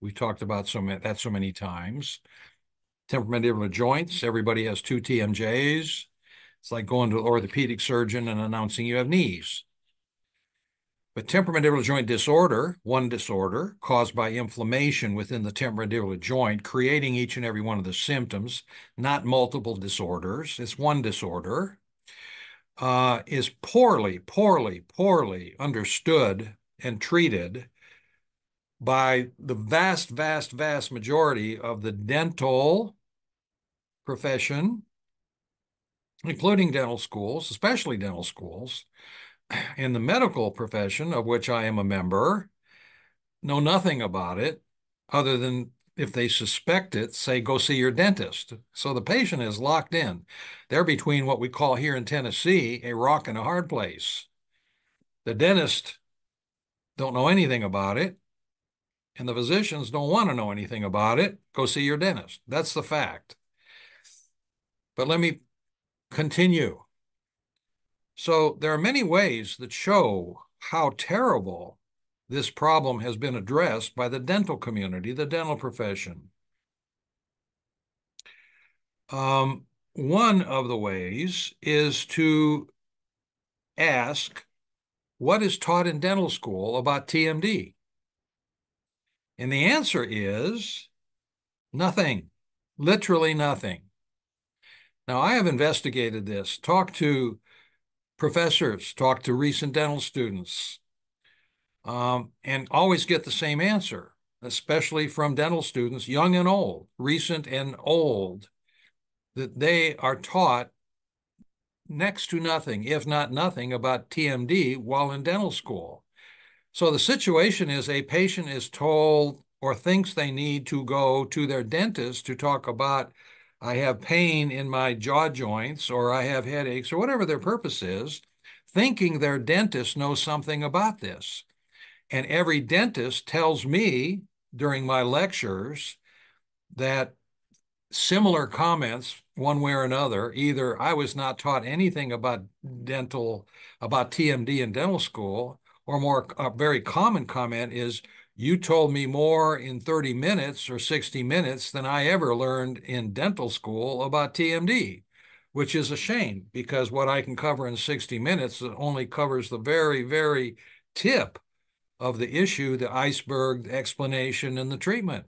We talked about so many, that so many times. Temporomandibular joints, everybody has two TMJs. It's like going to an orthopedic surgeon and announcing you have knees. But temporomandibular joint disorder, one disorder caused by inflammation within the temporomandibular joint, creating each and every one of the symptoms, not multiple disorders, it's one disorder, uh, is poorly, poorly, poorly understood and treated by the vast, vast, vast majority of the dental profession, including dental schools, especially dental schools, and the medical profession, of which I am a member, know nothing about it other than if they suspect it, say, go see your dentist. So the patient is locked in. They're between what we call here in Tennessee a rock and a hard place. The dentist don't know anything about it, and the physicians don't want to know anything about it. Go see your dentist. That's the fact. But let me continue. So there are many ways that show how terrible this problem has been addressed by the dental community, the dental profession. Um, one of the ways is to ask what is taught in dental school about TMD? And the answer is nothing, literally nothing. Now, I have investigated this, talked to professors, talked to recent dental students, um, and always get the same answer, especially from dental students, young and old, recent and old, that they are taught next to nothing, if not nothing, about TMD while in dental school. So the situation is a patient is told or thinks they need to go to their dentist to talk about I have pain in my jaw joints or I have headaches or whatever their purpose is, thinking their dentist knows something about this. And every dentist tells me during my lectures that similar comments, one way or another, either I was not taught anything about dental, about TMD in dental school, or more, a very common comment is, you told me more in 30 minutes or 60 minutes than I ever learned in dental school about TMD, which is a shame because what I can cover in 60 minutes only covers the very, very tip of the issue, the iceberg, the explanation, and the treatment.